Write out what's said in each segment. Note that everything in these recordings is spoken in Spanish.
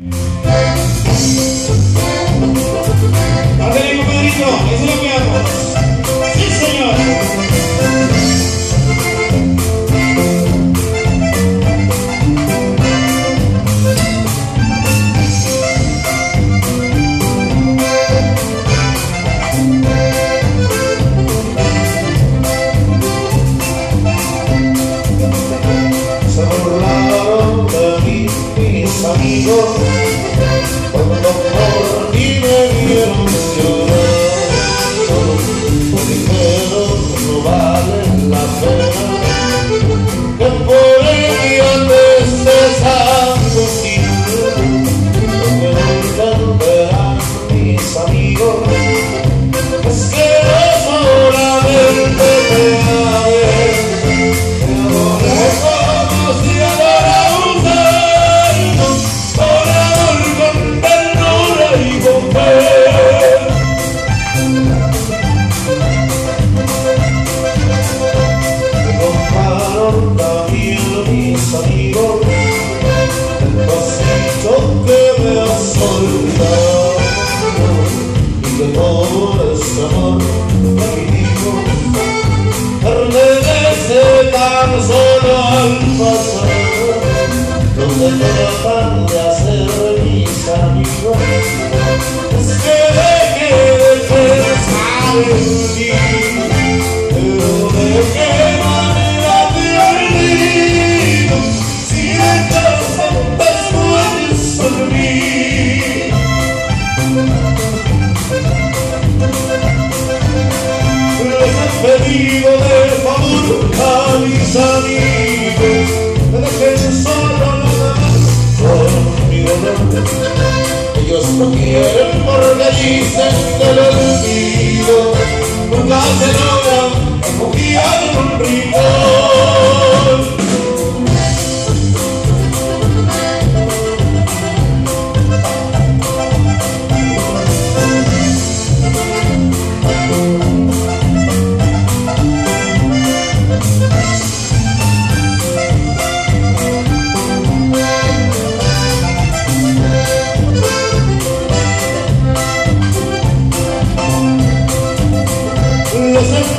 Mm-hmm. mis amigos cuando por ti me vieron llorar. Los dinero no vale la pena. tan solo al pasar, donde te tratan de hacer mis amigos, es que deje de pensar en ti, pero de qué manera te olvido, si estás tantas mueres por mí. Pero es el de amor, são.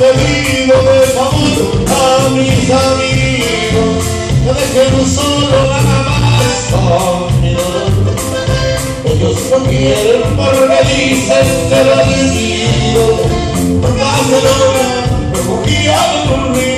despedido de favor a mis amigos. Me dejaron solo nada más con ellos no quieren porque dicen que lo decido. Por más de la hora me moría por mi